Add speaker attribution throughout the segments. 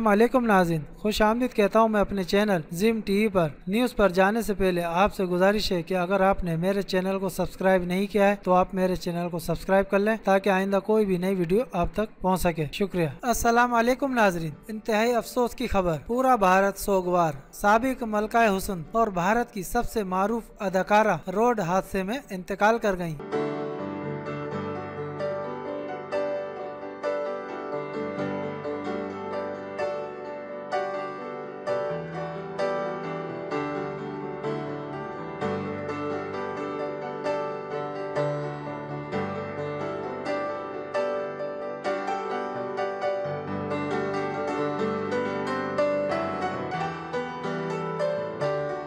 Speaker 1: वालेकुम नाजिन खुश आमदीद कहता हूँ मैं अपने चैनल जिम टीवी पर। न्यूज़ पर जाने से पहले आपसे गुजारिश है कि अगर आपने मेरे चैनल को सब्सक्राइब नहीं किया है तो आप मेरे चैनल को सब्सक्राइब कर लें ताकि आइंदा कोई भी नई वीडियो आप तक पहुँच सके। शुक्रिया। वालेकुम नाजरीन इंतहाई अफसोस की खबर। पूरा भारत सोगवार। सबक मलका हुसन और भारत की सबसे मारूफ अदाकारा रोड हादसे में इंतकाल कर गई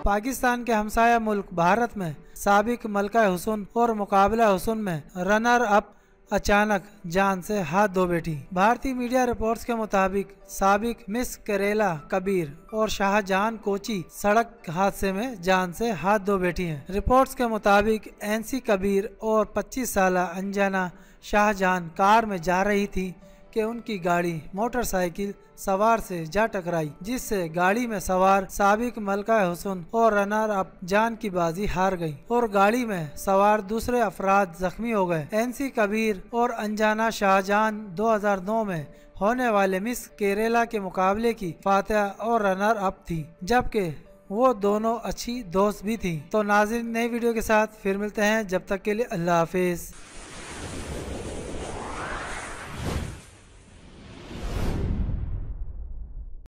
Speaker 1: पाकिस्तान के हमसाया मुल्क भारत में सबक मलका हुसन और मुकाबला हुसन में रनर अप अचानक जान से हाथ धो बैठी भारतीय मीडिया रिपोर्ट्स के मुताबिक सबक मिस करेला कबीर और शाहजहां कोची सड़क हादसे में जान से हाथ धो बैठी हैं। रिपोर्ट्स के मुताबिक एनसी कबीर और 25 साल अंजना शाहजहान कार में जा रही थी कि उनकी गाड़ी मोटरसाइकिल सवार से जा टकराई, जिससे गाड़ी में सवार सबक मलका हुसन और रनर अप जान की बाजी हार गई और गाड़ी में सवार दूसरे अफराद जख्मी हो गए। एनसी कबीर और अनजाना शाहजहां 2009 में होने वाले मिस केरला के मुकाबले की फातह और रनर अप थी, जबकि वो दोनों अच्छी दोस्त भी थी। तो नाजिन नई वीडियो के साथ फिर मिलते हैं। जब तक के लिए अल्लाह हाफिज़।